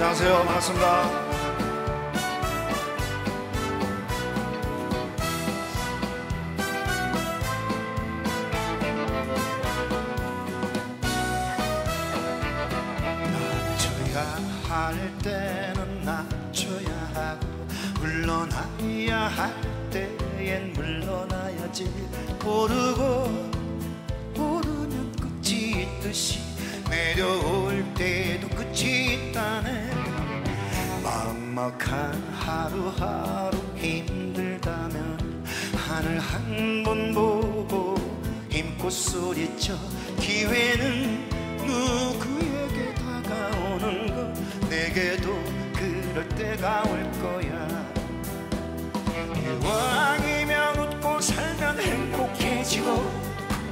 안녕하세요. 반갑습니다. 할 때는 낮춰야 하고 물러나야 할 때엔 물러나야지 모르고 모르면 끝이 있듯이 내려올 때도 끝이 막막한 하루하루 힘들다면 하늘 한 번 보고 힘껏 소리쳐 기회는 누구에게 다가오는 거? 내게도 그럴 때가 올 거야. 기왕이면 웃고 살면 행복해지고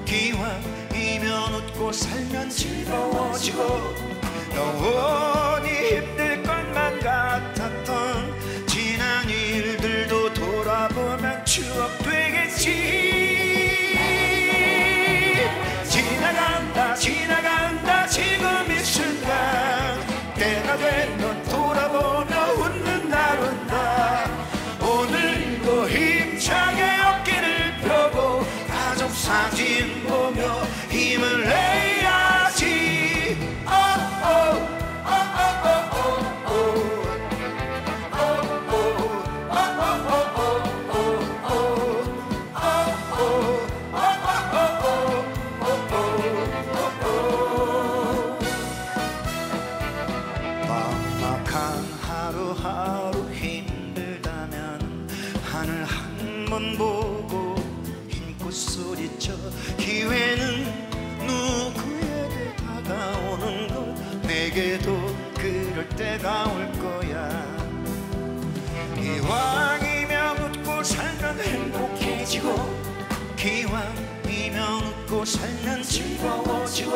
기왕이면 웃고 살면 즐거워지고 영원 she 하늘 한 번 보고 힘껏 소리쳐 기회는 누구에게 다가오는 걸 내게도 그럴 때가 올 거야. 기왕이면 웃고 살면 행복해지고 기왕이면 웃고 살면 즐거워지고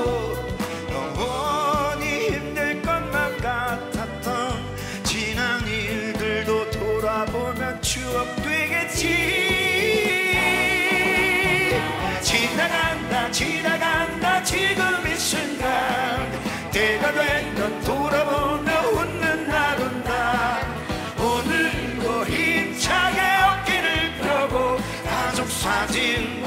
영원히 힘들 것만 같았던 지난 일들도 돌아보면 추억 되 겠지 지나간다 지나간다 지금 이 순간. 때가 된넌 돌아보며 웃는 날 온다. 오늘도 힘차게 어깨를 펴고 가족 사진